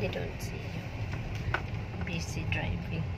they don't see you busy driving.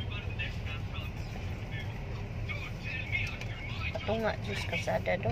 Oo nga, Diyos kasada do.